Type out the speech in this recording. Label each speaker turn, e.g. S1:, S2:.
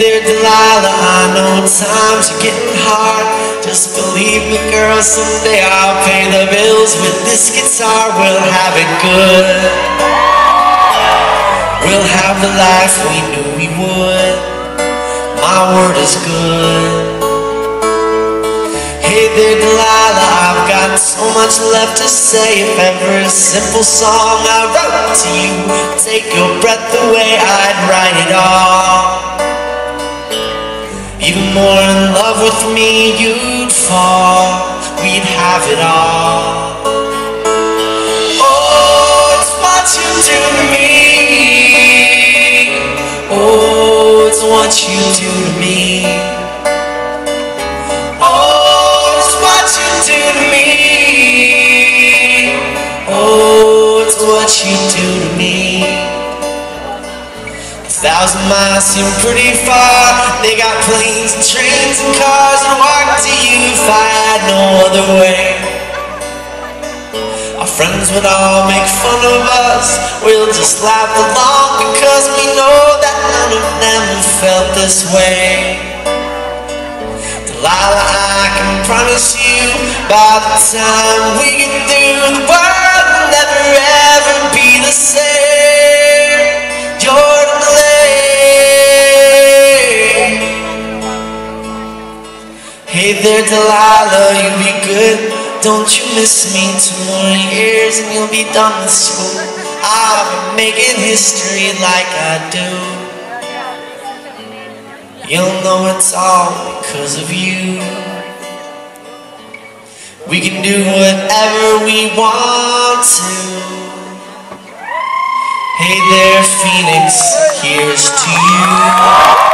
S1: There, Delilah, I know times are getting hard. Just believe me, girl, someday I'll pay the bills with this guitar. We'll have it good. We'll have the life we knew we would. My word is good. Hey there, Delilah, I've got so much left to say. If ever a simple song I wrote to you, take your breath away, I'd with me, you'd fall. We'd have it all. Oh, it's what you do to me. Oh, it's what you do to me. Oh, it's what you do to me. Oh, it's what you do thousand miles seem pretty far. They got planes and trains and cars and walk to you if I had no other way. Our friends would all make fun of us. We'll just laugh along because we know that none of them felt this way. Delilah, I can promise you by the time we get through, the world there, Delilah, you'll be good. Don't you miss me? Two more years and you'll be done with school. I'll be making history like I do. You'll know it's all because of you. We can do whatever we want to. Hey there, Phoenix, here's to you.